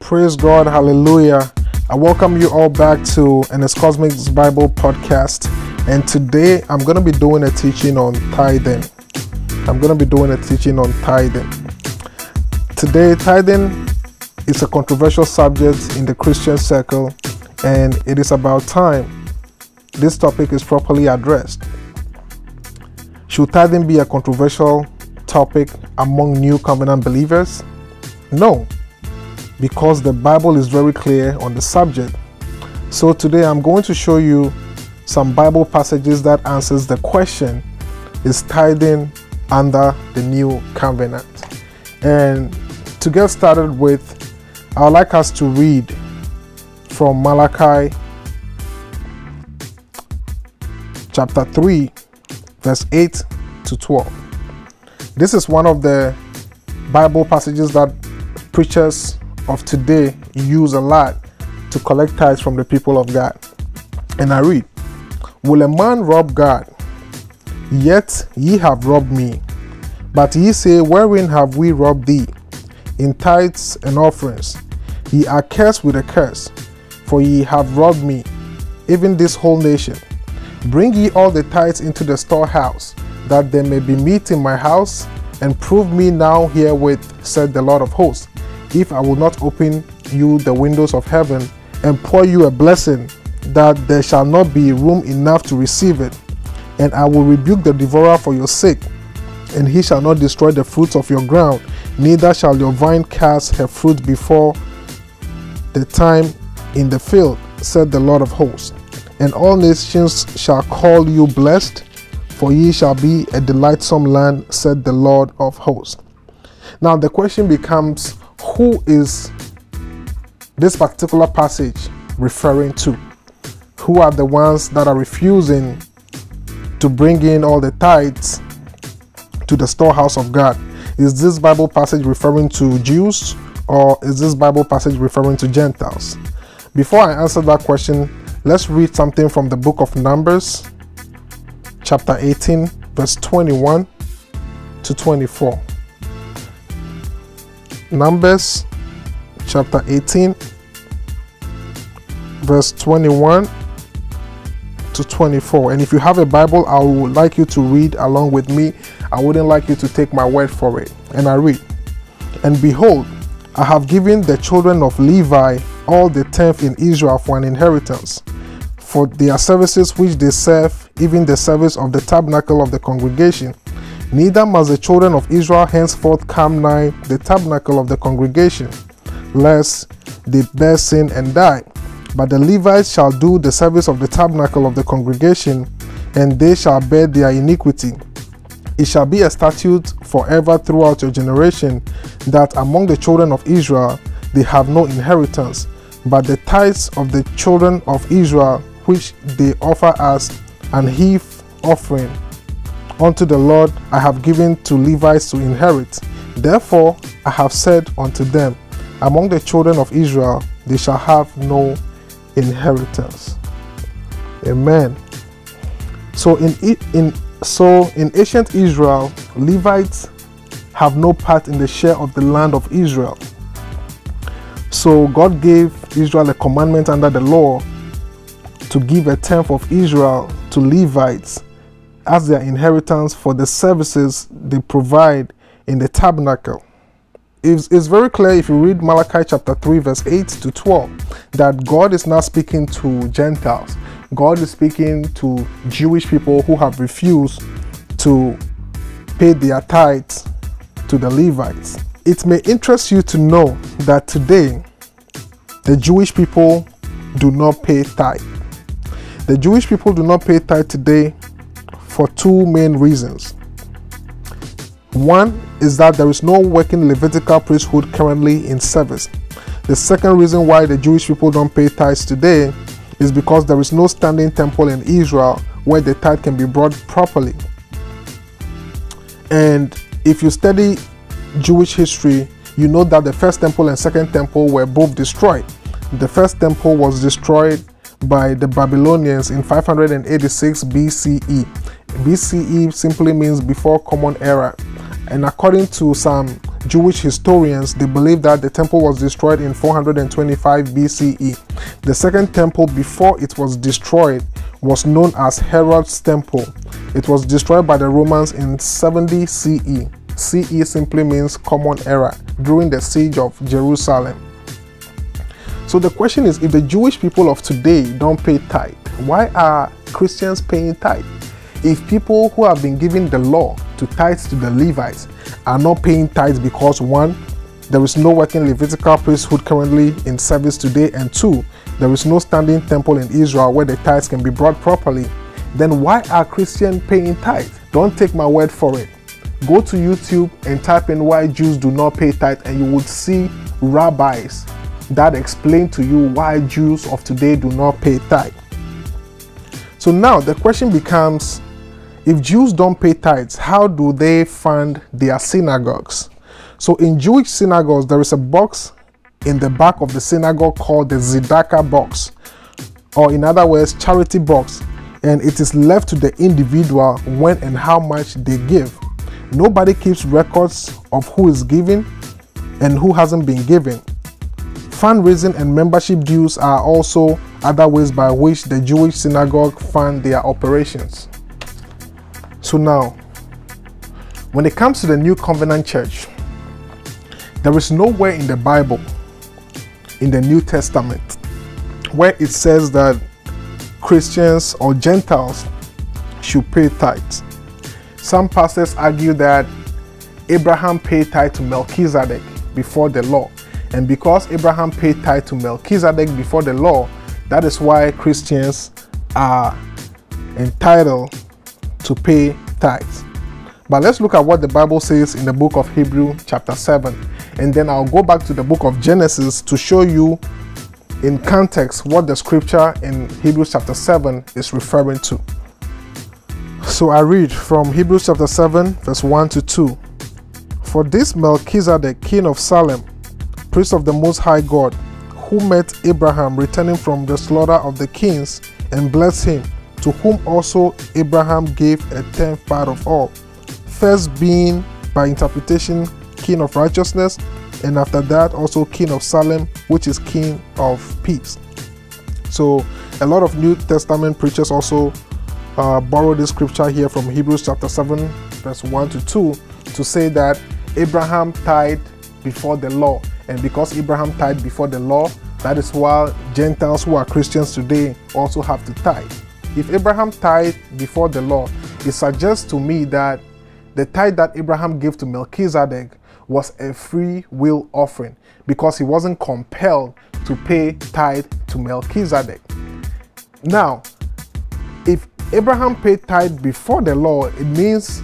Praise God, hallelujah. I welcome you all back to Ernest Cosmic's Bible podcast. And today I'm going to be doing a teaching on tithing. I'm going to be doing a teaching on tithing. Today, tithing is a controversial subject in the Christian circle, and it is about time this topic is properly addressed. Should tithing be a controversial topic among new covenant believers? No, because the Bible is very clear on the subject. So today I'm going to show you some Bible passages that answers the question is tithing under the new covenant. And to get started with, I would like us to read from Malachi chapter 3 verse 8 to 12. This is one of the Bible passages that preachers of today use a lot to collect tithes from the people of God. And I read, Will a man rob God? Yet ye have robbed me. But ye say, Wherein have we robbed thee? In tithes and offerings. Ye are cursed with a curse, for ye have robbed me, even this whole nation. Bring ye all the tithes into the storehouse, that there may be meat in my house, and prove me now herewith, said the Lord of hosts, if I will not open you the windows of heaven and pour you a blessing, that there shall not be room enough to receive it. And I will rebuke the devourer for your sake, and he shall not destroy the fruits of your ground, neither shall your vine cast her fruit before the time in the field, said the Lord of hosts. And all nations shall call you blessed, for ye shall be a delightsome land, said the Lord of hosts. Now the question becomes who is this particular passage referring to? Who are the ones that are refusing to bring in all the tithes to the storehouse of God? Is this Bible passage referring to Jews or is this Bible passage referring to Gentiles? Before I answer that question, let's read something from the book of Numbers, chapter 18, verse 21 to 24. Numbers chapter 18, verse 21 to 24. And if you have a Bible, I would like you to read along with me. I wouldn't like you to take my word for it. And I read, And behold, I have given the children of Levi all the tenth in Israel for an inheritance, for their services which they serve, even the service of the tabernacle of the congregation Neither must the children of Israel henceforth come nigh the tabernacle of the congregation, lest they bear sin and die. But the Levites shall do the service of the tabernacle of the congregation, and they shall bear their iniquity. It shall be a statute forever throughout your generation that among the children of Israel they have no inheritance, but the tithes of the children of Israel which they offer as an heave offering unto the Lord I have given to Levites to inherit. Therefore I have said unto them, Among the children of Israel they shall have no inheritance. Amen. So in in so in ancient Israel, Levites have no part in the share of the land of Israel. So God gave Israel a commandment under the law to give a tenth of Israel to Levites as their inheritance for the services they provide in the tabernacle. It's, it's, very clear if you read Malachi chapter 3, verse 8 to 12, that God is not speaking to Gentiles. God is speaking to Jewish people who have refused to pay their tithes to the Levites. It may interest you to know that today the Jewish people do not pay tithe. The Jewish people do not pay tithe today for two main reasons. One is that there is no working Levitical priesthood currently in service. The second reason why the Jewish people don't pay tithes today is because there is no standing temple in Israel where the tithe can be brought properly. And if you study Jewish history, you know that the first temple and second temple were both destroyed. The first temple was destroyed by the Babylonians in 586 BCE BCE simply means before Common Era. And according to some Jewish historians, they believe that the temple was destroyed in 425 BCE. The second temple before it was destroyed was known as Herod's temple. It was destroyed by the Romans in 70 CE. CE simply means common era during the siege of Jerusalem. So the question is if the Jewish people of today don't pay tithe, why are Christians paying tithe? If people who have been given the law to tithes to the Levites are not paying tithes because one, there is no working Levitical priesthood currently in service today, and two, there is no standing temple in Israel where the tithes can be brought properly, then why are Christians paying tithe? Don't take my word for it. Go to YouTube and type in why Jews do not pay tithe, and you would see rabbis that explain to you why Jews of today do not pay tithe. So now the question becomes if Jews don't pay tithes, how do they fund their synagogues? So in Jewish synagogues, there is a box in the back of the synagogue called the Tzedakah box, or in other words, charity box, and it is left to the individual when and how much they give. Nobody keeps records of who is giving and who hasn't been giving. Fundraising and membership dues are also other ways by which the Jewish synagogue fund their operations. So now, when it comes to the New Covenant Church, there is nowhere in the Bible, in the New Testament, where it says that Christians or Gentiles should pay tithes. Some pastors argue that Abraham paid tithe to Melchizedek before the law. And because Abraham paid tithe to Melchizedek before the law, that is why Christians are entitled to pay tithes. But let's look at what the Bible says in the book of Hebrew, chapter 7. And then I'll go back to the book of Genesis to show you in context what the scripture in Hebrews chapter 7 is referring to. So I read from Hebrews chapter 7, verse 1 to 2. For this Melchizedek, king of Salem, priest of the Most High God, who met Abraham returning from the slaughter of the kings and blessed him, to whom also Abraham gave a tenth part of all, first being by interpretation king of righteousness, and after that also king of Salem, which is king of peace. So a lot of New Testament preachers also uh, borrow this scripture here from Hebrews chapter 7, verse 1 to 2, to say that Abraham tithed before the law. And because Abraham tithed before the law, that is why Gentiles who are Christians today also have to tithe. If Abraham tithed before the law, it suggests to me that the tithe that Abraham gave to Melchizedek was a free will offering because he wasn't compelled to pay tithe to Melchizedek. Now, if Abraham paid tithe before the law, it means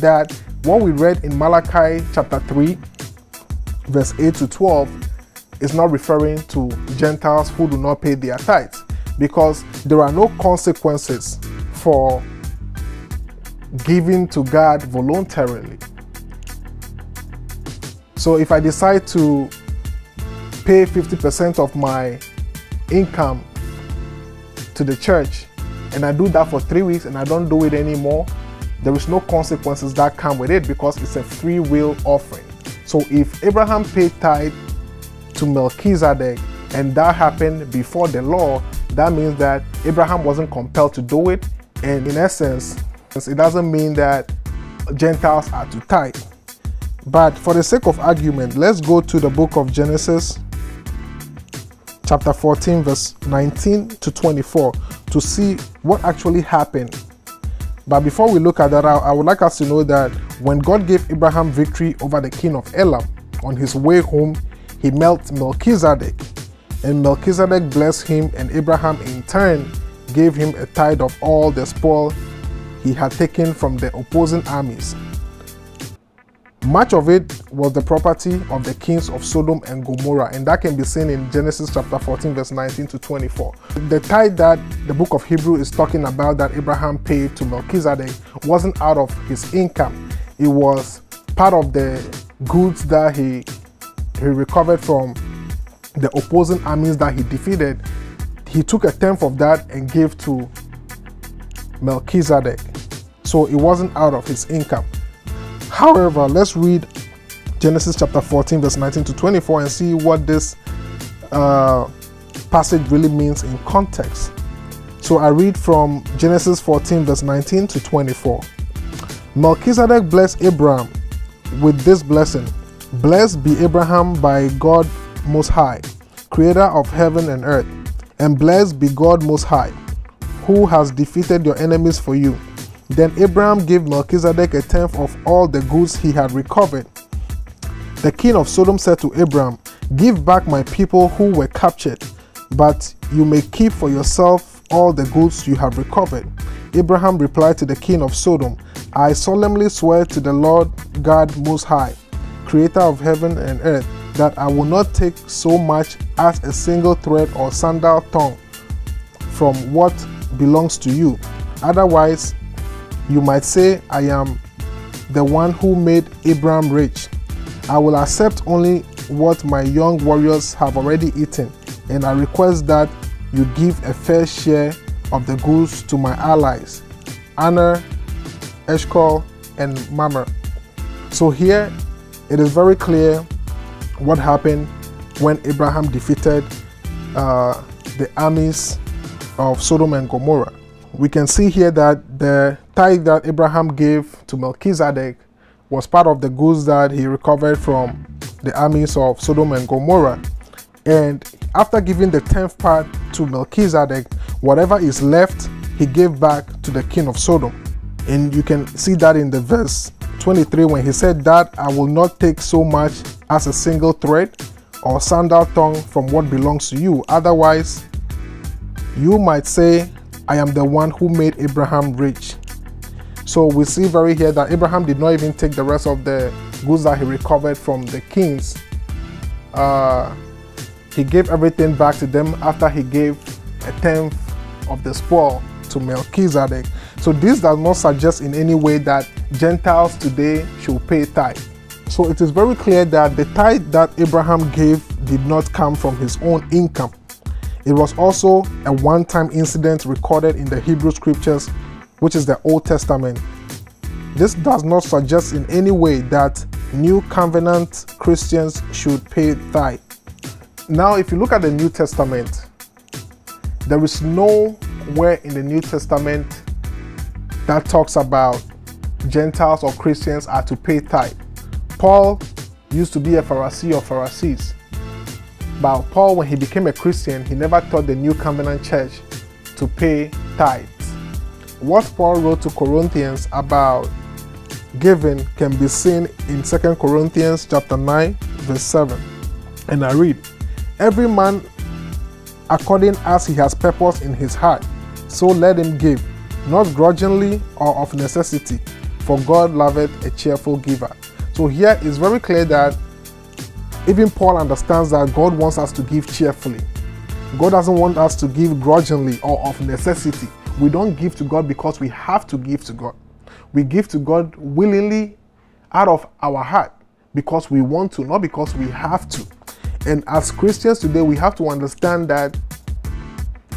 that what we read in Malachi chapter 3, verse 8 to 12, is not referring to Gentiles who do not pay their tithes because there are no consequences for giving to God voluntarily. So if I decide to pay 50% of my income to the church and I do that for three weeks and I don't do it anymore, there is no consequences that come with it because it's a free will offering. So if Abraham paid tithe to Melchizedek and that happened before the law, that means that Abraham wasn't compelled to do it. And in essence, it doesn't mean that Gentiles are to tithe. But for the sake of argument, let's go to the book of Genesis, chapter 14, verse 19 to 24, to see what actually happened. But before we look at that, I would like us to know that when God gave Abraham victory over the king of Elam on his way home, he met Melchizedek. And Melchizedek blessed him, and Abraham in turn gave him a tithe of all the spoil he had taken from the opposing armies. Much of it was the property of the kings of Sodom and Gomorrah, and that can be seen in Genesis chapter 14, verse 19 to 24. The tithe that the book of Hebrew is talking about that Abraham paid to Melchizedek wasn't out of his income, it was part of the goods that he, he recovered from the opposing armies that he defeated. He took a tenth of that and gave to Melchizedek. So it wasn't out of his income. However, let's read Genesis chapter 14, verse 19 to 24, and see what this uh, passage really means in context. So I read from Genesis 14, verse 19 to 24. Melchizedek blessed Abraham with this blessing Blessed be Abraham by God Most High, creator of heaven and earth, and blessed be God Most High, who has defeated your enemies for you. Then Abraham gave Melchizedek a tenth of all the goods he had recovered. The king of Sodom said to Abraham, Give back my people who were captured, but you may keep for yourself all the goods you have recovered. Abraham replied to the king of Sodom, I solemnly swear to the Lord God Most High, creator of heaven and earth, that I will not take so much as a single thread or sandal thong from what belongs to you. Otherwise, you might say, I am the one who made Abraham rich. I will accept only what my young warriors have already eaten, and I request that you give a fair share of the goods to my allies, Aner, Eshcol, and Mamre. So here it is very clear what happened when Abraham defeated uh, the armies of Sodom and Gomorrah. We can see here that the tithe that Abraham gave to Melchizedek was part of the goods that he recovered from the armies of Sodom and Gomorrah. And after giving the tenth part to Melchizedek, whatever is left, he gave back to the king of Sodom. And you can see that in the verse 23 when he said that I will not take so much as a single thread or sandal tongue from what belongs to you. Otherwise, you might say, I am the one who made Abraham rich. So we see very here that Abraham did not even take the rest of the goods that he recovered from the kings. Uh, he gave everything back to them after he gave a tenth of the spoil to Melchizedek. So this does not suggest in any way that Gentiles today should pay tithe. So it is very clear that the tithe that Abraham gave did not come from his own income. It was also a one time incident recorded in the Hebrew scriptures, which is the Old Testament. This does not suggest in any way that New Covenant Christians should pay tithe. Now, if you look at the New Testament, there is nowhere in the New Testament that talks about Gentiles or Christians are to pay tithe. Paul used to be a Pharisee of Pharisees. But Paul, when he became a Christian, he never taught the New Covenant Church to pay tithes. What Paul wrote to Corinthians about giving can be seen in 2 Corinthians chapter 9, verse 7. And I read, Every man according as he has purpose in his heart, so let him give, not grudgingly or of necessity, for God loveth a cheerful giver. So here it's very clear that even Paul understands that God wants us to give cheerfully. God doesn't want us to give grudgingly or of necessity. We don't give to God because we have to give to God. We give to God willingly out of our heart because we want to, not because we have to. And as Christians today, we have to understand that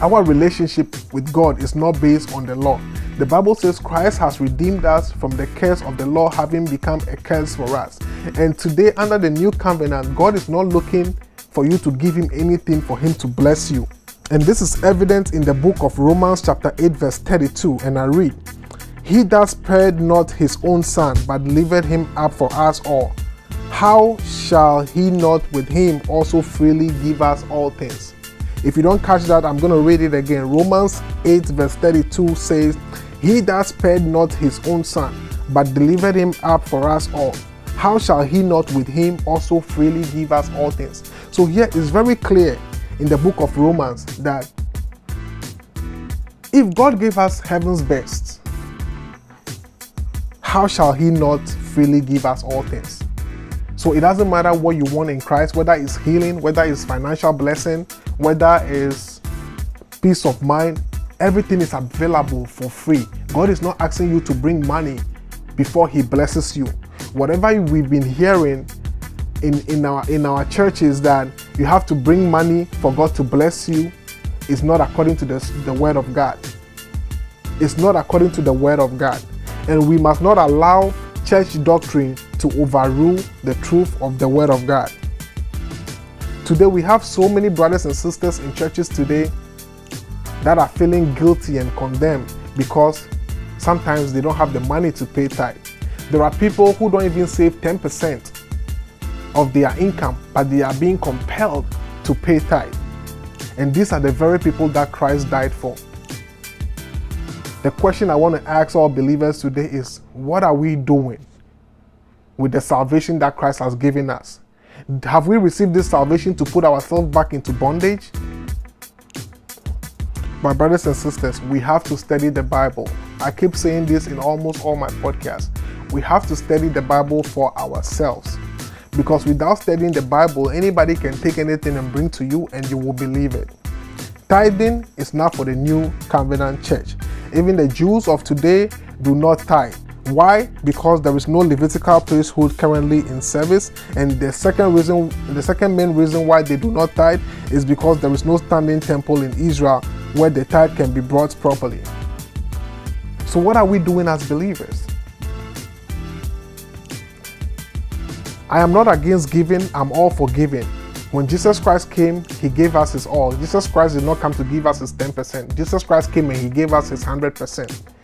our relationship with God is not based on the law. The Bible says Christ has redeemed us from the curse of the law, having become a curse for us. And today, under the new covenant, God is not looking for you to give him anything for him to bless you. And this is evident in the book of Romans, chapter 8, verse 32. And I read, He that spared not his own son, but delivered him up for us all, how shall he not with him also freely give us all things? If you don't catch that, I'm going to read it again. Romans 8, verse 32 says, he that spared not his own son, but delivered him up for us all, how shall he not with him also freely give us all things? So here is very clear in the book of Romans that if God gave us heaven's best, how shall he not freely give us all things? So it doesn't matter what you want in Christ, whether it's healing, whether it's financial blessing, whether it's peace of mind, Everything is available for free. God is not asking you to bring money before He blesses you. Whatever we've been hearing in, in, our, in our churches that you have to bring money for God to bless you is not according to the, the Word of God. It's not according to the Word of God. And we must not allow church doctrine to overrule the truth of the Word of God. Today, we have so many brothers and sisters in churches today that are feeling guilty and condemned because sometimes they don't have the money to pay tithe. There are people who don't even save 10% of their income, but they are being compelled to pay tithe. And these are the very people that Christ died for. The question I want to ask all believers today is what are we doing with the salvation that Christ has given us? Have we received this salvation to put ourselves back into bondage? My brothers and sisters, we have to study the Bible. I keep saying this in almost all my podcasts. We have to study the Bible for ourselves. Because without studying the Bible, anybody can take anything and bring to you and you will believe it. Tithing is not for the new covenant church. Even the Jews of today do not tithe. Why? Because there is no Levitical priesthood currently in service, and the second reason, the second main reason why they do not tithe is because there is no standing temple in Israel where the tithe can be brought properly. So, what are we doing as believers? I am not against giving, I'm all for giving. When Jesus Christ came, He gave us His all. Jesus Christ did not come to give us His 10%. Jesus Christ came and He gave us His 100%.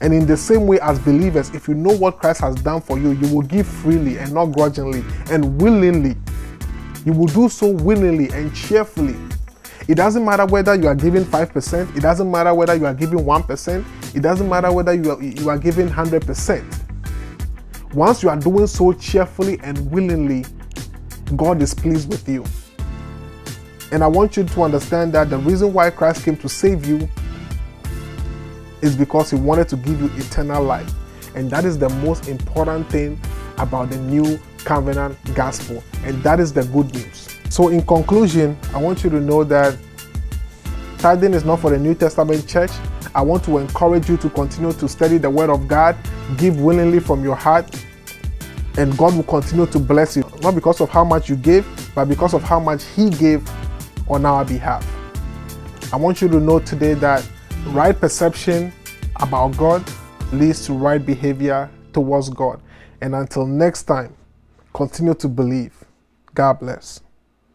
And in the same way, as believers, if you know what Christ has done for you, you will give freely and not grudgingly and willingly. You will do so willingly and cheerfully. It doesn't matter whether you are giving 5%, it doesn't matter whether you are giving 1%, it doesn't matter whether you are, you are giving 100%. Once you are doing so cheerfully and willingly, God is pleased with you. And I want you to understand that the reason why Christ came to save you is because he wanted to give you eternal life. And that is the most important thing about the new covenant gospel. And that is the good news. So, in conclusion, I want you to know that tithing is not for the New Testament church. I want to encourage you to continue to study the Word of God, give willingly from your heart, and God will continue to bless you, not because of how much you gave, but because of how much He gave on our behalf. I want you to know today that right perception about God leads to right behavior towards God. And until next time, continue to believe. God bless.